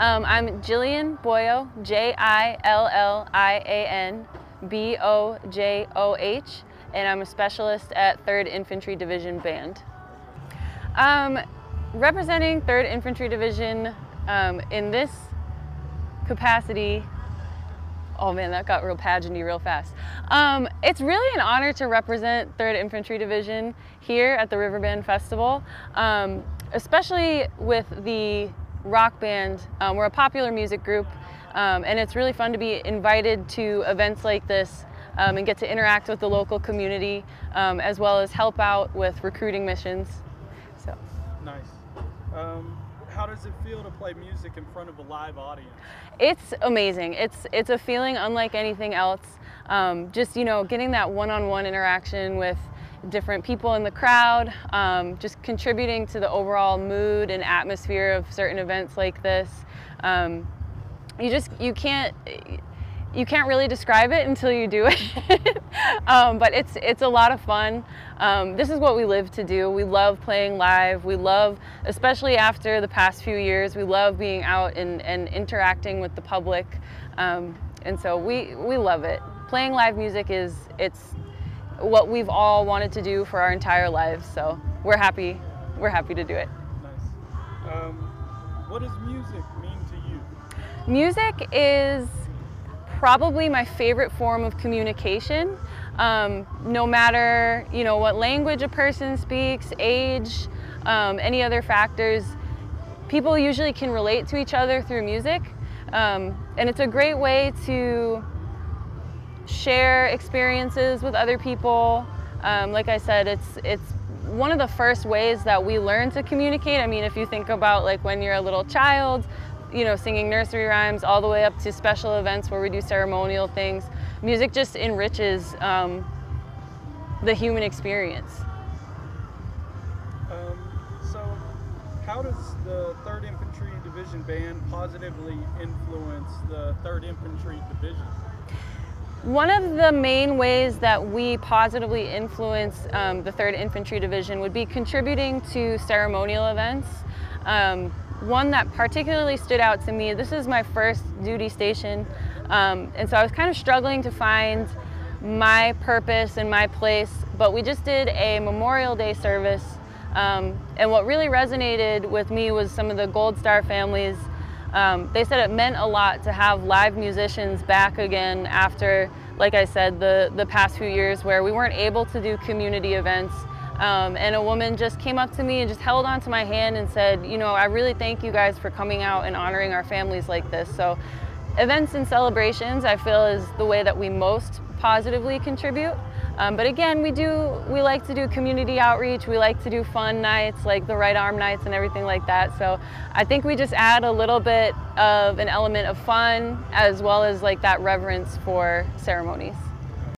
Um, I'm Jillian Bojoh, J-I-L-L-I-A-N B-O-J-O-H, and I'm a specialist at 3rd Infantry Division Band. Um, representing 3rd Infantry Division um, in this capacity, oh man, that got real pageanty real fast. Um, it's really an honor to represent 3rd Infantry Division here at the Riverbend Festival, um, especially with the rock band. Um, we're a popular music group um, and it's really fun to be invited to events like this um, and get to interact with the local community um, as well as help out with recruiting missions. So Nice. Um, how does it feel to play music in front of a live audience? It's amazing. It's it's a feeling unlike anything else. Um, just you know, getting that one-on-one interaction with different people in the crowd, um, just contributing to the overall mood and atmosphere of certain events like this. Um, you just you can't you can't really describe it until you do it. um, but it's it's a lot of fun. Um, this is what we live to do. We love playing live. We love, especially after the past few years, we love being out and, and interacting with the public. Um, and so we, we love it. Playing live music is it's what we've all wanted to do for our entire lives. So we're happy. We're happy to do it. Nice. Um, what does music mean to you? Music is probably my favorite form of communication. Um, no matter you know what language a person speaks, age, um, any other factors, people usually can relate to each other through music, um, and it's a great way to share experiences with other people. Um, like I said, it's it's one of the first ways that we learn to communicate. I mean, if you think about like when you're a little child, you know, singing nursery rhymes all the way up to special events where we do ceremonial things. Music just enriches um, the human experience. Um, so, how does the 3rd Infantry Division Band positively influence the 3rd Infantry Division? One of the main ways that we positively influence um, the 3rd Infantry Division would be contributing to ceremonial events. Um, one that particularly stood out to me, this is my first duty station, um, and so I was kind of struggling to find my purpose and my place, but we just did a Memorial Day service, um, and what really resonated with me was some of the Gold Star families. Um, they said it meant a lot to have live musicians back again after, like I said, the, the past few years where we weren't able to do community events um, and a woman just came up to me and just held onto my hand and said, you know, I really thank you guys for coming out and honoring our families like this. So events and celebrations I feel is the way that we most positively contribute. Um, but again, we do, we like to do community outreach. We like to do fun nights like the right arm nights and everything like that. So I think we just add a little bit of an element of fun as well as like that reverence for ceremonies.